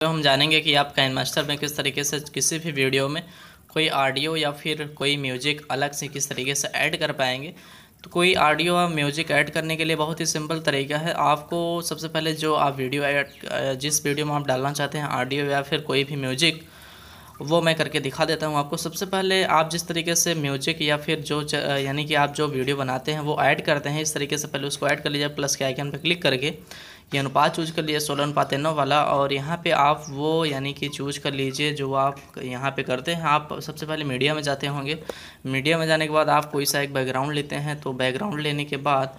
तो हम जानेंगे कि आप काइन मास्टर में किस तरीके से किसी भी वीडियो में कोई ऑडियो या फिर कोई म्यूज़िक अलग से किस तरीके से ऐड कर पाएँगे। तो कोई ऑडियो या म्यूज़िक ऐड करने के लिए बहुत ही सिंपल तरीका है। आपको सबसे पहले जो आप वीडियो ऐड जिस वीडियो में आप डालना चाहते हैं ऑडियो या फिर कोई भी म्यूज़िक वो मैं करके दिखा देता हूँ आपको। सबसे पहले आप जिस तरीके से म्यूज़िक या फिर जो यानी कि आप जो वीडियो बनाते हैं, वो ऐड करते हैं। इस तरीके से पहले उसको ऐड कर लीजिए प्लस के आइकन पर क्लिक करके। ये अनुपात चूज़ कर लिए सोलह अनुपात नौ वाला, और यहाँ पे आप वो यानी कि चूज़ कर लीजिए जो आप यहाँ पे करते हैं। आप सबसे पहले मीडिया में जाते होंगे। मीडिया में जाने के बाद आप कोई सा एक बैकग्राउंड लेते हैं तो बैकग्राउंड लेने के बाद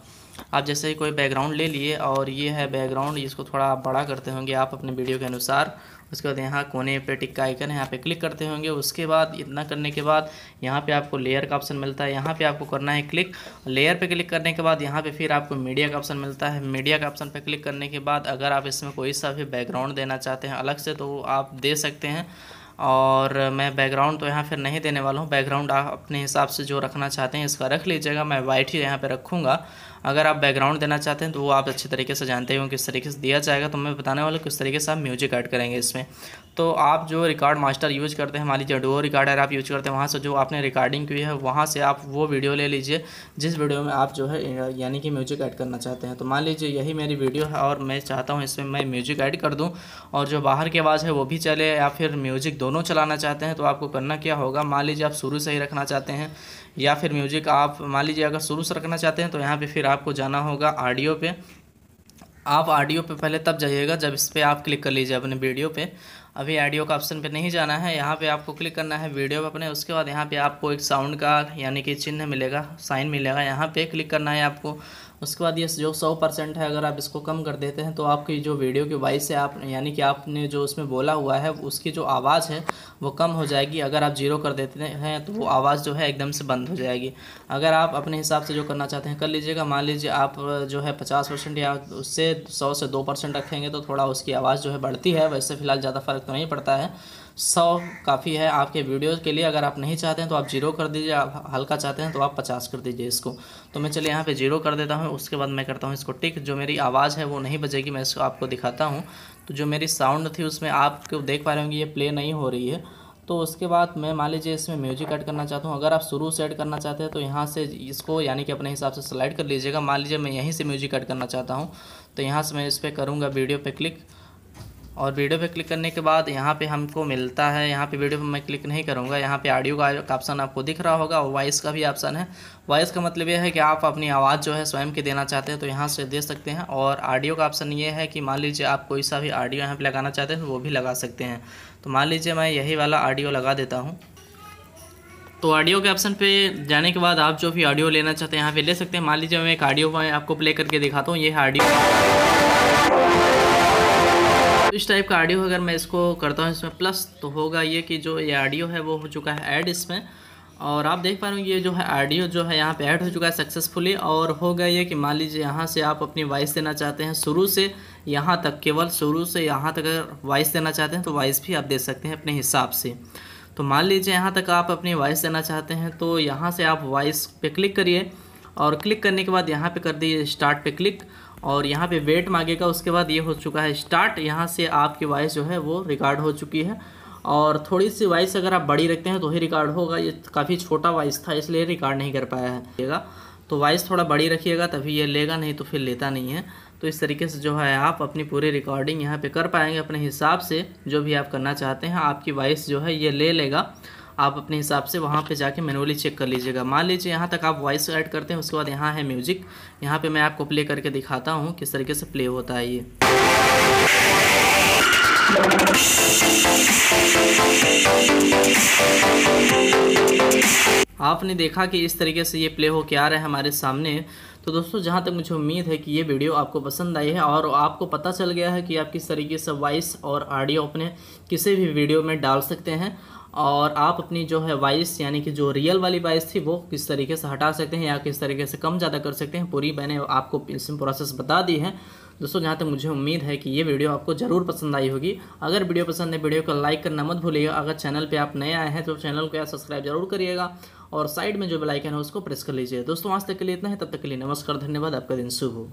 आप जैसे ही कोई बैकग्राउंड ले लिए और ये है बैकग्राउंड इसको थोड़ा आप बड़ा करते होंगे, आप अपने वीडियो के अनुसार। उसके बाद यहाँ कोने पे टिक का आइकन है यहाँ पे क्लिक करते होंगे। उसके बाद इतना करने के बाद यहाँ पे आपको लेयर का ऑप्शन मिलता है। यहाँ पे आपको करना है क्लिक लेयर पे क्लिक करने के बाद यहाँ पे फिर आपको मीडिया का ऑप्शन मिलता है। मीडिया का ऑप्शन पे क्लिक करने के बाद अगर आप इसमें कोई सा भी बैकग्राउंड देना चाहते हैं अलग से तो आप दे सकते हैं। और मैं बैकग्राउंड तो यहाँ फिर नहीं देने वाला हूँ। बैकग्राउंड आप अपने हिसाब से जो रखना चाहते हैं, इसका रख लीजिएगा। मैं वाइट ही यहाँ पर रखूँगा। अगर आप बैकग्राउंड देना चाहते हैं तो वो आप अच्छे तरीके से जानते हो किस तरीके से दिया जाएगा। तो मैं बताने वाला किस तरीके से आप म्यूज़िक ऐड करेंगे इसमें। तो आप जो रिकॉर्ड मास्टर यूज़ करते हैं मान लीजिए डो रिकॉर्डर आप यूज़ करते हैं, वहाँ से जो आपने रिकॉर्डिंग की है, वहाँ से आप वो वीडियो ले लीजिए, जिस वीडियो में आप जो है यानी कि म्यूज़िक ऐड करना चाहते हैं। तो मान लीजिए यही मेरी वीडियो है, और मैं चाहता हूँ इसमें मैं म्यूज़िक ऐड कर दूँ, और जो बाहर की आवाज़ है, वो भी चले, या फिर म्यूज़िक दोनों चलाना चाहते हैं तो आपको करना क्या होगा? मान लीजिए आप शुरू से ही रखना चाहते हैं, या फिर म्यूज़िक आप, मान लीजिए अगर शुरू से रखना चाहते हैं तो यहाँ पे फिर आपको जाना होगा ऑडियो पे। आप ऑडियो पे पहले तब जाइएगा जब इस पर आप क्लिक कर लीजिए अपने वीडियो पे। अभी ऑडियो का ऑप्शन पे नहीं जाना है, यहाँ पे आपको क्लिक करना है वीडियो पे अपने, उसके बाद यहाँ पे आपको एक साउंड का यानी कि चिन्ह मिलेगा साइन मिलेगा, यहाँ पे क्लिक करना है आपको। उसके बाद ये जो सौ परसेंट है, अगर आप इसको कम कर देते हैं तो आपकी जो वीडियो की वॉइस है, आप, यानी कि आपने जो उसमें बोला हुआ है, उसकी जो आवाज़ है, वो कम हो जाएगी। अगर आप ज़ीरो कर देते हैं तो वो आवाज़ जो है एकदम से बंद हो जाएगी। अगर आप अपने हिसाब से जो करना चाहते हैं, कर लीजिएगा। मान लीजिए आप जो है पचास परसेंट या उससे सौ से दो परसेंट रखेंगे तो थोड़ा उसकी आवाज़ जो है बढ़ती है। वैसे फ़िलहाल ज़्यादा फ़र्क तो नहीं पड़ता है। सौ काफ़ी है आपके वीडियो के लिए। अगर आप नहीं चाहते हैं तो आप ज़ीरो कर दीजिए। आप हल्का चाहते हैं तो आप पचास कर दीजिए इसको। तो मैं चलिए यहाँ पे ज़ीरो कर देता हूँ। उसके बाद मैं करता हूँ इसको टिक। जो मेरी आवाज़ है वो नहीं बजेगी, मैं इसको आपको दिखाता हूँ। तो जो मेरी साउंड थी उसमें आप देख पा रहे होंगे, ये प्ले नहीं हो रही है। तो उसके बाद मैं मान लीजिए इसमें म्यूज़िक ऐड करना चाहता हूँ। अगर आप शुरू से ऐड करना चाहते हैं तो यहाँ से इसको यानी कि अपने हिसाब से स्लाइड कर लीजिएगा। मान लीजिए मैं यहीं से म्यूज़िक ऐड करना चाहता हूँ। तो यहाँ से मैं इस पर करूँगा वीडियो पर क्लिक। और वीडियो पे क्लिक करने के बाद यहाँ पे हमको मिलता है। यहाँ पे वीडियो पे मैं क्लिक नहीं करूँगा। यहाँ पे ऑडियो का ऑप्शन आपको दिख रहा होगा और वॉइस का भी ऑप्शन है। वॉइस का मतलब ये है कि आप अपनी आवाज़ जो है स्वयं की देना चाहते हैं तो यहाँ से दे सकते हैं। और ऑडियो का ऑप्शन ये है कि मान लीजिए आप कोई सा भी ऑडियो यहाँ पर लगाना चाहते हैं तो वो भी लगा सकते हैं। तो मान लीजिए मैं यही वाला ऑडियो लगा देता हूँ। तो ऑडियो के ऑप्शन पे जाने के बाद आप जो भी ऑडियो लेना चाहते हैं यहाँ पे ले सकते हैं। मान लीजिए मैं एक ऑडियो मैं आपको प्ले करके दिखाता हूँ। ये ऑडियो। इस टाइप का ऑडियो अगर मैं इसको करता हूँ, इसमें प्लस तो होगा ये कि जो ये ऑडियो है, वो हो चुका है ऐड इसमें। और आप देख पा रहे हो ये जो है ऑडियो जो है यहाँ पे ऐड हो चुका है सक्सेसफुली और हो गया ये कि मान लीजिए यहाँ से आप अपनी वॉइस देना चाहते हैं, शुरू से यहाँ तक, केवल शुरू से यहाँ तक अगर वॉइस देना चाहते हैं तो वॉइस भी आप दे सकते हैं अपने हिसाब से। तो मान लीजिए यहाँ तक आप अपनी वॉइस देना चाहते हैं तो यहाँ से आप वॉइस पे क्लिक करिए और क्लिक करने के बाद यहाँ पे कर दीजिए स्टार्ट पे क्लिक और यहाँ पे वेट मांगेगा, उसके बाद ये हो चुका है स्टार्ट यहाँ से आपकी वॉइस जो है वो रिकॉर्ड हो चुकी है। और थोड़ी सी वॉइस अगर आप बड़ी रखते हैं तो ही रिकॉर्ड होगा। ये काफ़ी छोटा वॉइस था, इसलिए रिकॉर्ड नहीं कर पाया है। तो वॉइस थोड़ा बड़ी रखिएगा, तभी ये लेगा, नहीं तो फिर लेता नहीं है। तो इस तरीके से जो है आप अपनी पूरी रिकॉर्डिंग यहाँ पे कर पाएँगे अपने हिसाब से। जो भी आप करना चाहते हैं, आपकी वॉइस जो है ये ले लेगा। आप अपने हिसाब से वहाँ पे जाके मैनुअली चेक कर लीजिएगा। मान लीजिए यहाँ तक आप वॉइस ऐड करते हैं, उसके बाद यहाँ है म्यूज़िक यहाँ पे मैं आपको प्ले करके दिखाता हूँ किस तरीके से प्ले होता है ये। आपने देखा कि इस तरीके से ये प्ले हो के आ रहा है हमारे सामने। तो दोस्तों, जहाँ तक मुझे उम्मीद है कि ये वीडियो आपको पसंद आई है और आपको पता चल गया है कि आप किस तरीके से वॉइस और ऑडियो अपने किसी भी वीडियो में डाल सकते हैं। और आप अपनी जो है वाइस यानी कि जो रियल वाली वॉइस थी, वो किस तरीके से हटा सकते हैं या किस तरीके से कम ज़्यादा कर सकते हैं, पूरी मैंने आपको इसमें प्रोसेस बता दी है। दोस्तों, जहाँ तक मुझे उम्मीद है कि ये वीडियो आपको ज़रूर पसंद आई होगी। अगर वीडियो पसंद है वीडियो को लाइक करना मत भूलिएगा। अगर चैनल पे आप नए आए हैं तो चैनल को सब्सक्राइब ज़रूर करिएगा और साइड में जो बेलाइकन है, उसको प्रेस कर लीजिए। दोस्तों, आज तक के लिए इतना है। तब तक के लिए नमस्कार, धन्यवाद। आपका दिन शुभ हो।